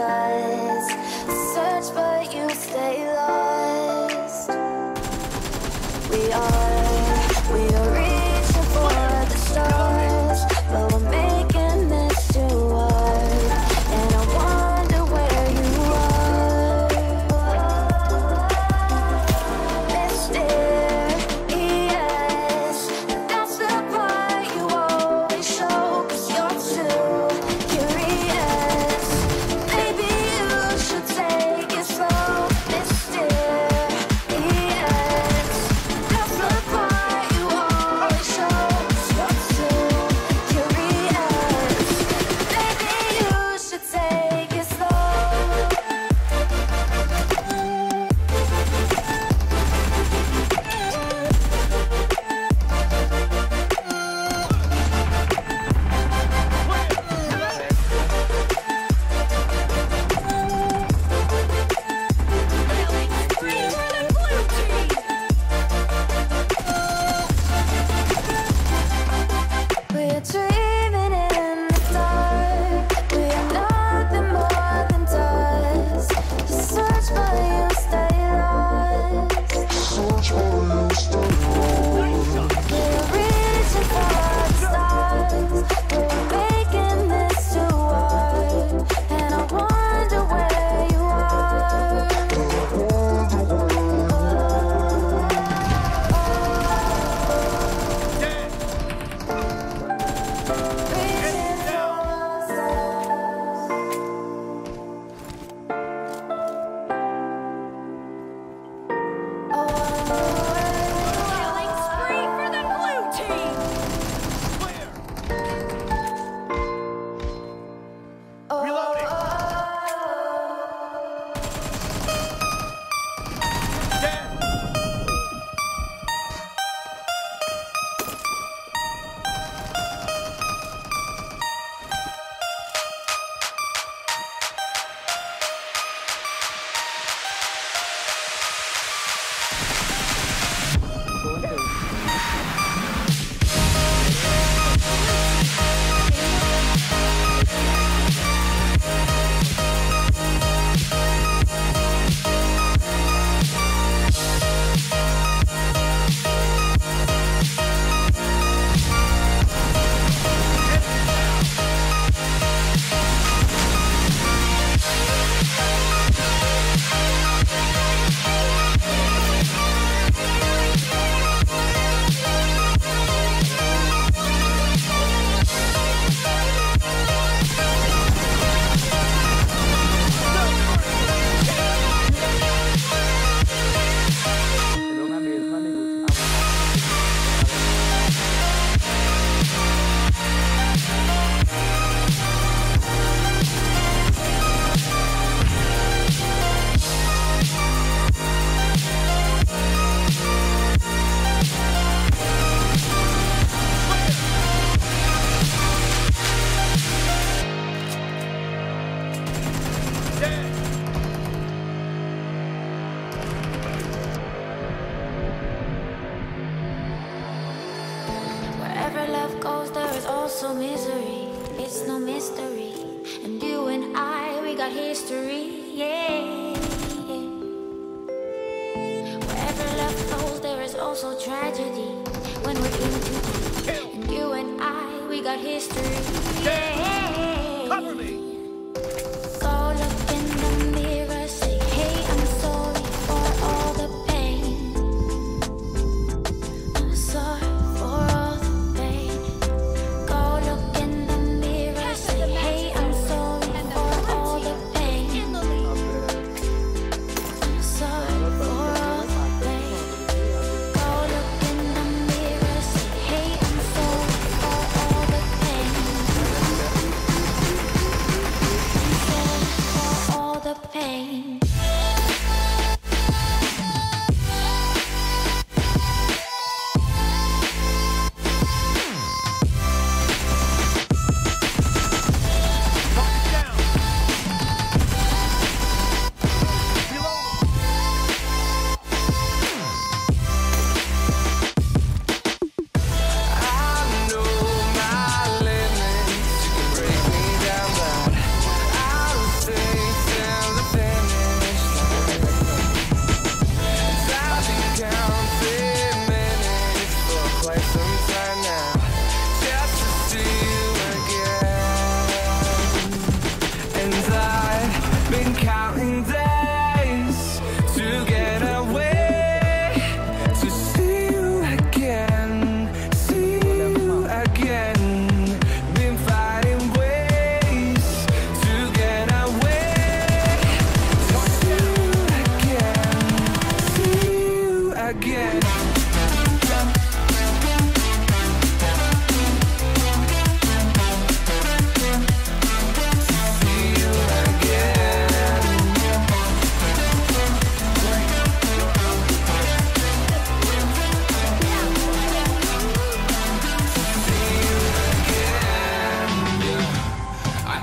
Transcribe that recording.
does search, but you stay lost. We are. is also misery. It's no mystery. And you and I, we got history. Yeah. Wherever love goes, there is also tragedy. When we're in too deep. And you and I, we got history. Yeah. Cover me.